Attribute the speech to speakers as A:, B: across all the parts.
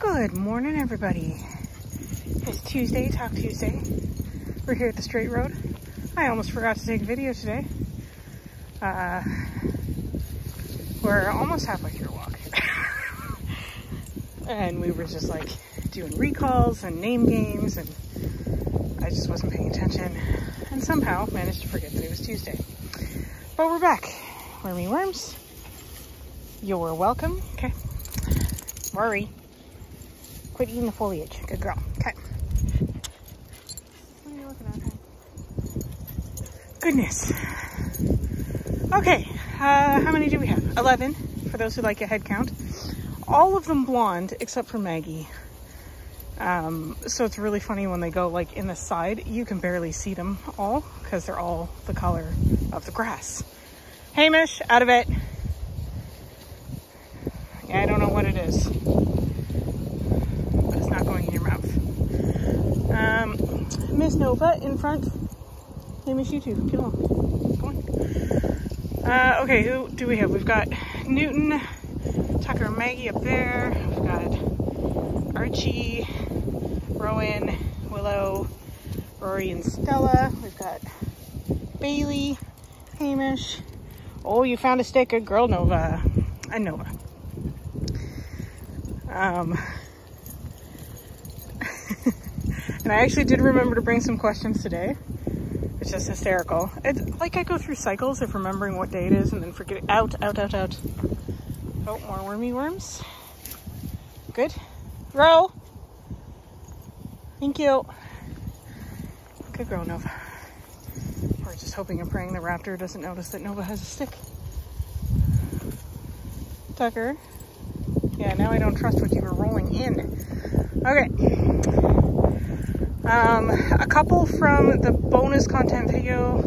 A: Good morning, everybody. It's Tuesday, Talk Tuesday. We're here at the Straight Road. I almost forgot to take a video today. Uh, we're almost halfway through a walk. and we were just like doing recalls and name games, and I just wasn't paying attention. And somehow managed to forget that it was Tuesday. But we're back. Wormy Worms, you're welcome. Okay. Worry. Quit eating the foliage. Good girl. Okay. What are you looking at? Goodness. Okay. Uh, how many do we have? 11, for those who like a head count. All of them blonde, except for Maggie. Um, so it's really funny when they go like in the side, you can barely see them all because they're all the color of the grass. Hamish, out of it. Yeah, I don't know what it is. But it's not going in your mouth. Um, Miss Nova in front. Hamish, you two, get along. Go on. Uh, okay, who do we have? We've got Newton, Tucker and Maggie up there. We've got Archie, Rowan, Willow, Rory and Stella. We've got Bailey, Hamish. Oh, you found a stick. Good girl, Nova. And Nova. Um, and I actually did remember to bring some questions today. It's just hysterical. It's like I go through cycles of remembering what day it is and then forget it. Out, out, out, out. Oh, more wormy worms. Good. Row. Thank you. Good girl, Nova. We're just hoping and praying the raptor doesn't notice that Nova has a stick. Tucker. Yeah, now I don't trust what you were rolling in. Okay. Um, a couple from the bonus content video,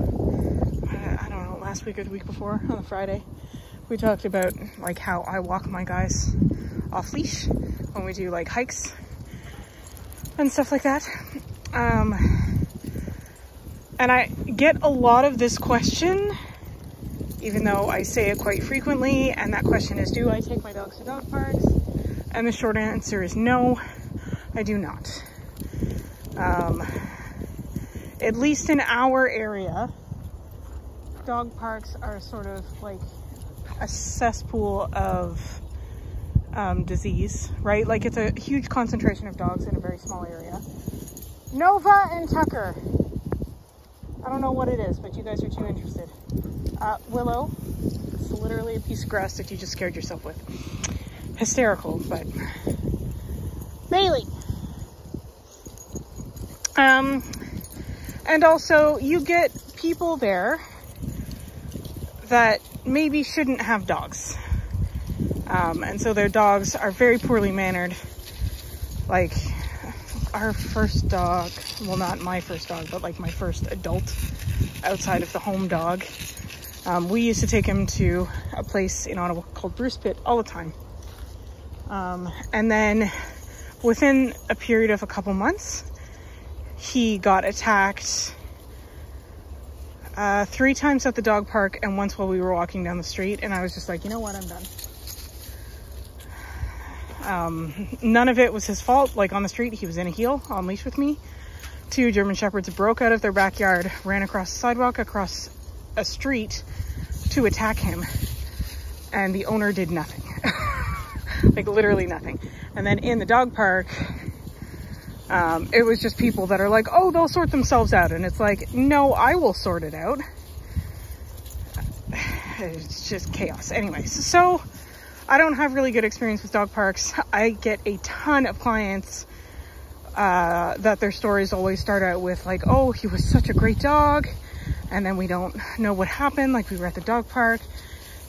A: I don't know, last week or the week before on the Friday, we talked about like how I walk my guys off leash when we do like hikes and stuff like that. Um, and I get a lot of this question, even though I say it quite frequently. And that question is, do I take my dogs to dog parks? And the short answer is no, I do not. Um, at least in our area, dog parks are sort of like a cesspool of um, disease, right? Like it's a huge concentration of dogs in a very small area. Nova and Tucker. I don't know what it is, but you guys are too interested. Uh, Willow, it's literally a piece of grass that you just scared yourself with. Hysterical, but Bailey. Um, and also you get people there that maybe shouldn't have dogs. Um, and so their dogs are very poorly mannered. Like our first dog, well, not my first dog, but like my first adult outside of the home dog. Um, we used to take him to a place in Ottawa called Bruce Pit all the time. Um, and then within a period of a couple months, he got attacked uh, three times at the dog park and once while we were walking down the street. And I was just like, you know what, I'm done. Um, none of it was his fault. Like on the street, he was in a heel on leash with me. Two German Shepherds broke out of their backyard, ran across the sidewalk, across a street to attack him. And the owner did nothing. like literally nothing. And then in the dog park, um, it was just people that are like, oh, they'll sort themselves out. And it's like, no, I will sort it out. It's just chaos. Anyways, so I don't have really good experience with dog parks. I get a ton of clients uh, that their stories always start out with like, oh, he was such a great dog. And then we don't know what happened. Like we were at the dog park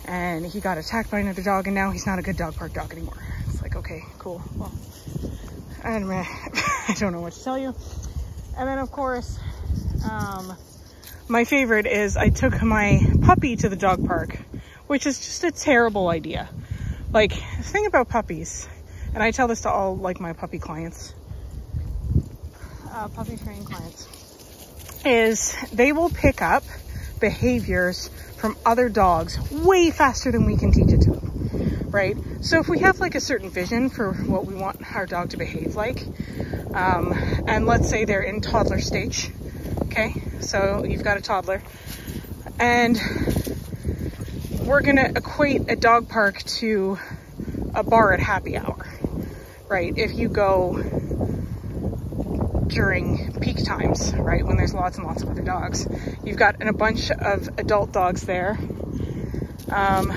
A: and he got attacked by another dog and now he's not a good dog park dog anymore. It's like, okay, cool. Well, I don't, I don't know what to tell you. And then of course, um, my favorite is I took my puppy to the dog park, which is just a terrible idea. Like, the thing about puppies, and I tell this to all like my puppy clients, uh, puppy training clients, is they will pick up behaviors from other dogs way faster than we can teach it to them. Right? So if we have like a certain vision for what we want our dog to behave like, um, and let's say they're in toddler stage, okay? So you've got a toddler, and we're gonna equate a dog park to a bar at happy hour, right? If you go during peak times, right, when there's lots and lots of other dogs, you've got a bunch of adult dogs there um,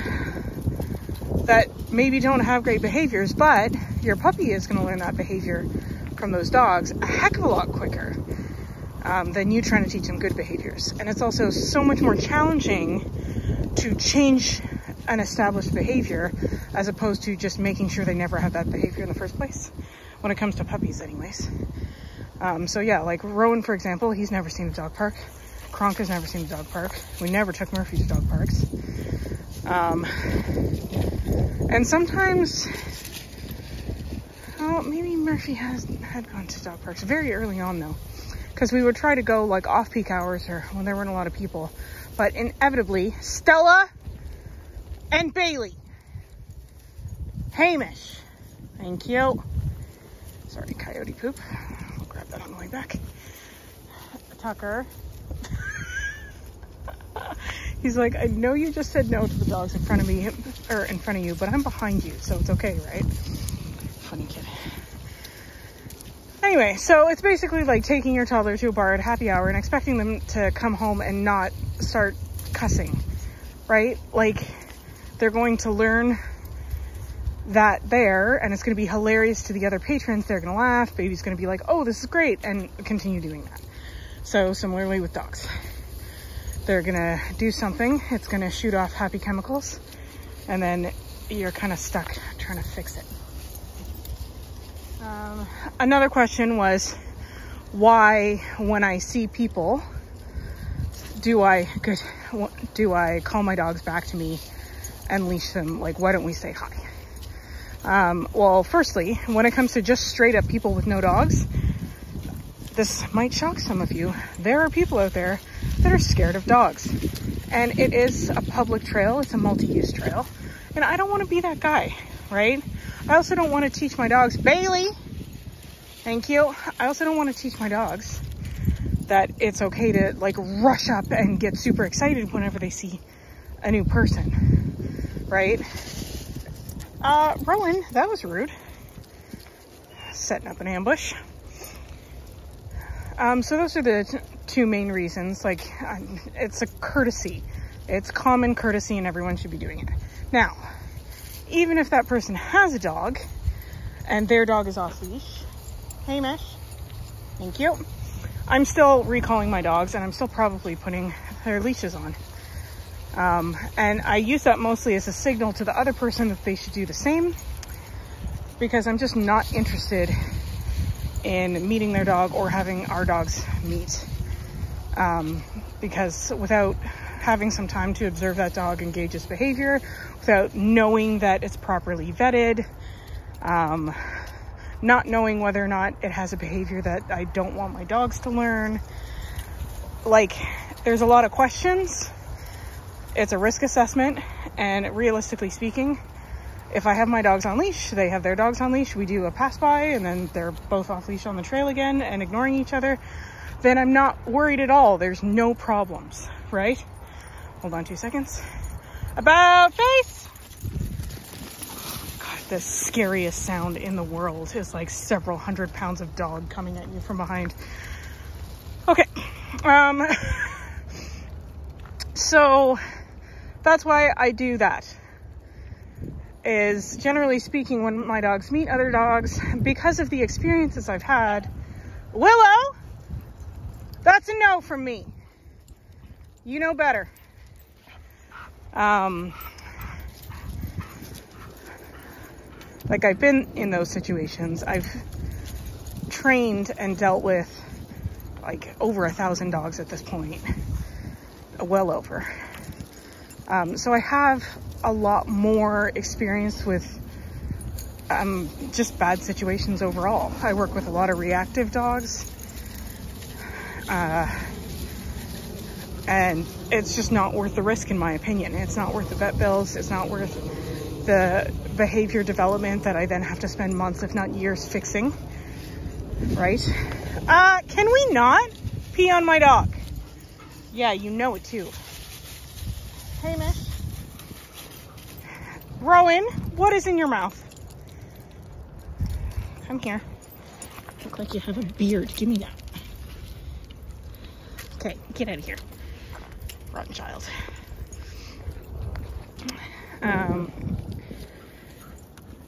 A: that maybe don't have great behaviors, but your puppy is going to learn that behavior from those dogs a heck of a lot quicker um, than you trying to teach them good behaviors. And it's also so much more challenging to change an established behavior as opposed to just making sure they never have that behavior in the first place when it comes to puppies anyways. Um, so yeah, like Rowan, for example, he's never seen a dog park. Kronk has never seen a dog park. We never took Murphy to dog parks. Um, and sometimes, oh, maybe Murphy has had gone to dog parks very early on though, because we would try to go like off peak hours or when there weren't a lot of people. But inevitably, Stella and Bailey, Hamish, thank you. Sorry, coyote poop. I'll grab that on the way back. Tucker. He's like, I know you just said no to the dogs in front of me, or in front of you, but I'm behind you, so it's okay, right? Funny kid. Anyway, so it's basically like taking your toddler to a bar at happy hour and expecting them to come home and not start cussing, right? Like, they're going to learn that there and it's going to be hilarious to the other patrons. They're going to laugh. Baby's going to be like, oh, this is great and continue doing that. So similarly with dogs they're gonna do something. It's gonna shoot off happy chemicals and then you're kind of stuck trying to fix it. Um, another question was why when I see people, do I, good, do I call my dogs back to me and leash them? Like, why don't we say hi? Um, well, firstly, when it comes to just straight up people with no dogs, this might shock some of you. There are people out there that are scared of dogs. And it is a public trail, it's a multi-use trail. And I don't want to be that guy, right? I also don't want to teach my dogs, Bailey, thank you. I also don't want to teach my dogs that it's okay to like rush up and get super excited whenever they see a new person, right? Uh, Rowan, that was rude. Setting up an ambush. Um, so those are the two main reasons. Like, it's a courtesy. It's common courtesy and everyone should be doing it. Now, even if that person has a dog and their dog is off leash, Hamish, thank you. I'm still recalling my dogs and I'm still probably putting their leashes on. Um, and I use that mostly as a signal to the other person that they should do the same because I'm just not interested in meeting their dog or having our dogs meet um, because without having some time to observe that dog engage its behavior, without knowing that it's properly vetted, um, not knowing whether or not it has a behavior that I don't want my dogs to learn. Like, there's a lot of questions. It's a risk assessment, and realistically speaking, if I have my dogs on leash, they have their dogs on leash, we do a pass by, and then they're both off leash on the trail again and ignoring each other then I'm not worried at all. There's no problems, right? Hold on two seconds. About face! God, the scariest sound in the world is like several hundred pounds of dog coming at you from behind. Okay. Um, so that's why I do that is generally speaking when my dogs meet other dogs because of the experiences I've had Willow that's a no from me. You know better. Um, like I've been in those situations. I've trained and dealt with like over a thousand dogs at this point, well over. Um, so I have a lot more experience with um, just bad situations overall. I work with a lot of reactive dogs uh, and it's just not worth the risk in my opinion. It's not worth the vet bills. It's not worth the behavior development that I then have to spend months, if not years, fixing. Right? Uh, can we not pee on my dog? Yeah, you know it too. Hey, Miss. Rowan, what is in your mouth? Come here. Look like you have a beard. Give me that. Okay, get out of here. Rotten child. Um,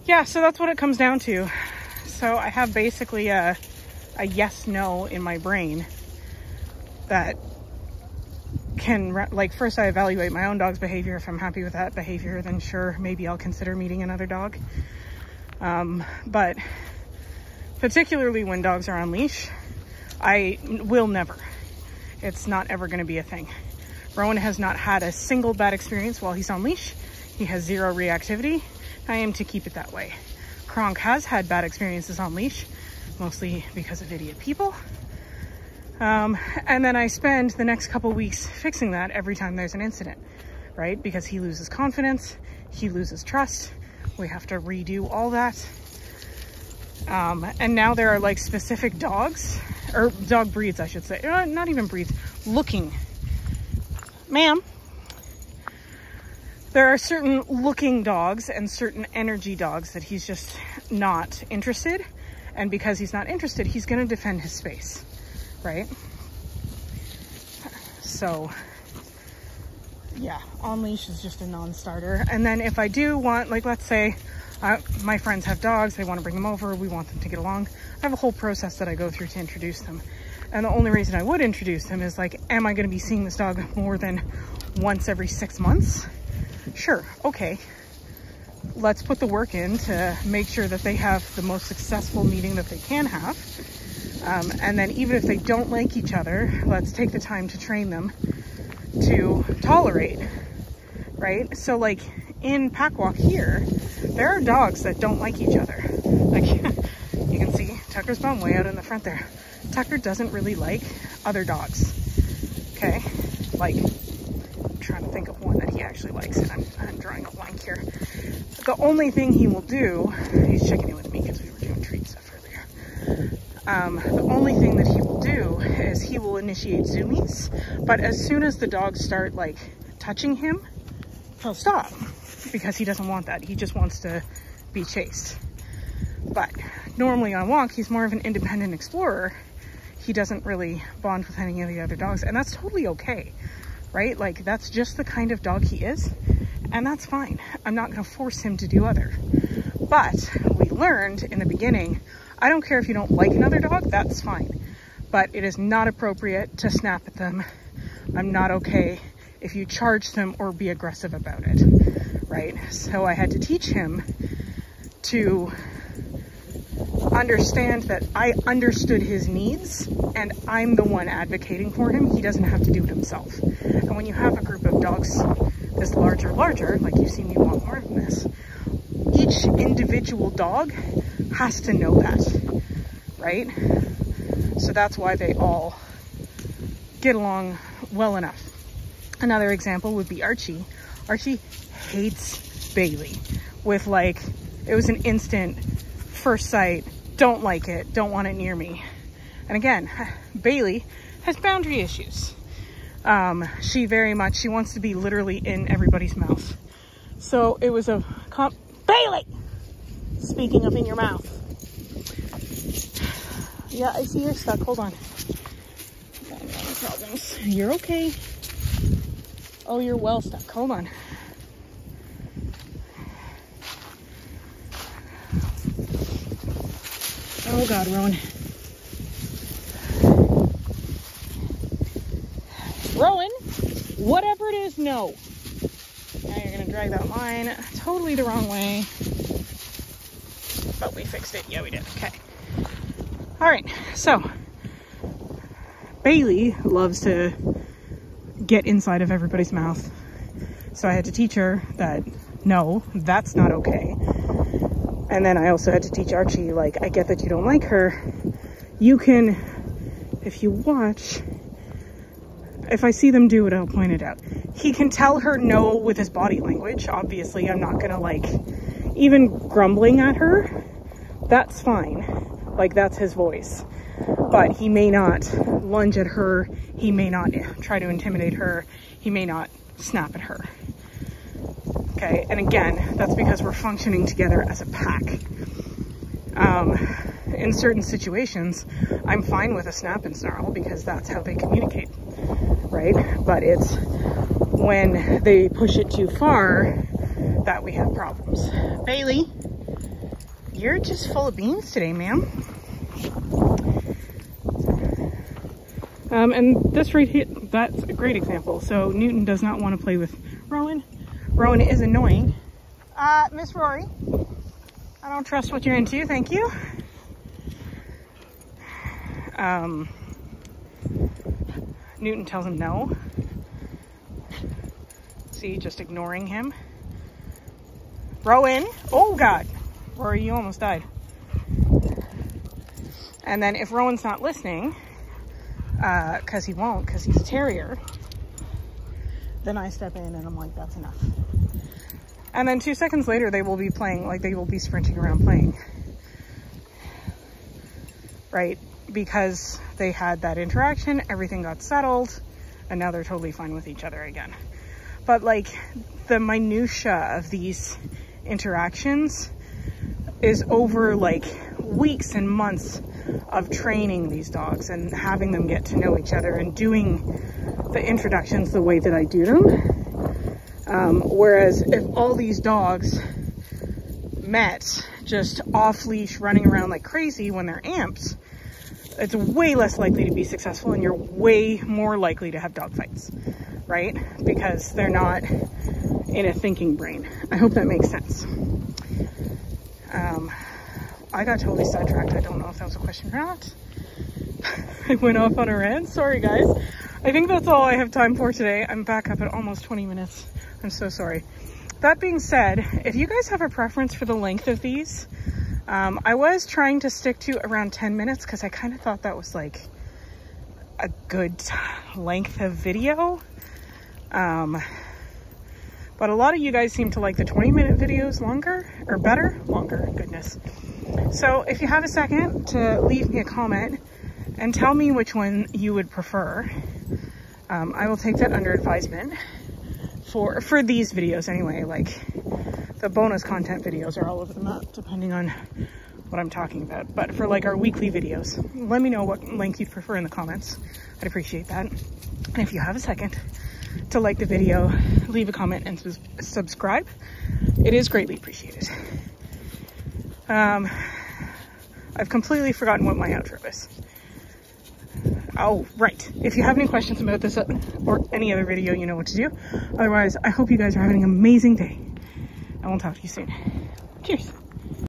A: yeah, so that's what it comes down to. So I have basically a, a yes no in my brain that can, like, first I evaluate my own dog's behavior. If I'm happy with that behavior, then sure, maybe I'll consider meeting another dog. Um, but particularly when dogs are on leash, I will never. It's not ever going to be a thing. Rowan has not had a single bad experience while he's on leash. He has zero reactivity. I am to keep it that way. Kronk has had bad experiences on leash, mostly because of idiot people. Um, and then I spend the next couple weeks fixing that every time there's an incident, right? Because he loses confidence, he loses trust. We have to redo all that. Um, and now there are like specific dogs, or dog breeds, I should say. Uh, not even breeds, looking. Ma'am, there are certain looking dogs and certain energy dogs that he's just not interested. And because he's not interested, he's going to defend his space right? So yeah, on leash is just a non-starter. And then if I do want, like let's say uh, my friends have dogs, they want to bring them over, we want them to get along. I have a whole process that I go through to introduce them. And the only reason I would introduce them is like, am I going to be seeing this dog more than once every six months? Sure, okay. Let's put the work in to make sure that they have the most successful meeting that they can have um, and then even if they don't like each other, let's take the time to train them to tolerate, right? So like in pack walk here, there are dogs that don't like each other. Like you can see Tucker's bum way out in the front there. Tucker doesn't really like other dogs. Okay, like I'm trying to think of one that he actually likes, and I'm, I'm drawing a blank here. The only thing he will do, he's checking in with me because we were doing treat stuff earlier. Um, the only thing that he will do is he will initiate zoomies, but as soon as the dogs start like touching him, he'll stop because he doesn't want that. He just wants to be chased. But normally on walk, he's more of an independent explorer. He doesn't really bond with any of the other dogs, and that's totally okay, right? Like that's just the kind of dog he is, and that's fine. I'm not gonna force him to do other. But we learned in the beginning I don't care if you don't like another dog, that's fine. But it is not appropriate to snap at them. I'm not okay if you charge them or be aggressive about it, right? So I had to teach him to understand that I understood his needs and I'm the one advocating for him. He doesn't have to do it himself. And when you have a group of dogs this larger, larger, like you see me want more than this, each individual dog has to know that, right? So that's why they all get along well enough. Another example would be Archie. Archie hates Bailey with like, it was an instant first sight, don't like it, don't want it near me. And again, Bailey has boundary issues. Um, she very much, she wants to be literally in everybody's mouth. So it was a comp, Bailey! Speaking of in your mouth. Yeah, I see you're stuck. Hold on. You're okay. Oh, you're well stuck. Hold on. Oh God, Rowan. Rowan, whatever it is, no. Now you're gonna drag that line totally the wrong way but we fixed it. Yeah, we did. Okay. All right. So Bailey loves to get inside of everybody's mouth. So I had to teach her that no, that's not okay. And then I also had to teach Archie, like, I get that you don't like her. You can, if you watch, If I see them do it, I'll point it out. He can tell her no with his body language. Obviously, I'm not gonna like, even grumbling at her, that's fine. Like that's his voice. But he may not lunge at her. He may not try to intimidate her. He may not snap at her. Okay, and again, that's because we're functioning together as a pack. Um, in certain situations, I'm fine with a snap and snarl because that's how they communicate, right? But it's when they push it too far that we have problems. Bailey, you're just full of beans today, ma'am. Um, and this right here, that's a great example. So Newton does not want to play with Rowan. Rowan is annoying. Uh, Miss Rory, I don't trust what you're into, thank you. Um, Newton tells him no. See, just ignoring him. Rowan, oh God, Rory, you almost died. And then if Rowan's not listening, because uh, he won't, because he's a terrier, then I step in and I'm like, that's enough. And then two seconds later, they will be playing, like they will be sprinting around playing. Right? Because they had that interaction, everything got settled, and now they're totally fine with each other again. But like the minutia of these interactions is over like weeks and months of training these dogs and having them get to know each other and doing the introductions the way that I do them. Um, whereas if all these dogs met just off leash running around like crazy when they're amps, it's way less likely to be successful and you're way more likely to have dog fights, right? Because they're not in a thinking brain. I hope that makes sense. Um, I got totally sidetracked. I don't know if that was a question or not. I went off on a rant. Sorry, guys. I think that's all I have time for today. I'm back up at almost 20 minutes. I'm so sorry. That being said, if you guys have a preference for the length of these, um, I was trying to stick to around 10 minutes because I kind of thought that was like a good length of video. Um, but a lot of you guys seem to like the 20 minute videos longer or better, longer, goodness. So if you have a second to leave me a comment and tell me which one you would prefer, um, I will take that under advisement for, for these videos anyway. Like the bonus content videos are all over the map depending on what I'm talking about. But for like our weekly videos, let me know what length you'd prefer in the comments. I'd appreciate that. And if you have a second to like the video, leave a comment and subscribe. It is greatly appreciated. Um, I've completely forgotten what my outro is. Oh, right. If you have any questions about this uh, or any other video, you know what to do. Otherwise, I hope you guys are having an amazing day. And we'll talk to you soon. Cheers.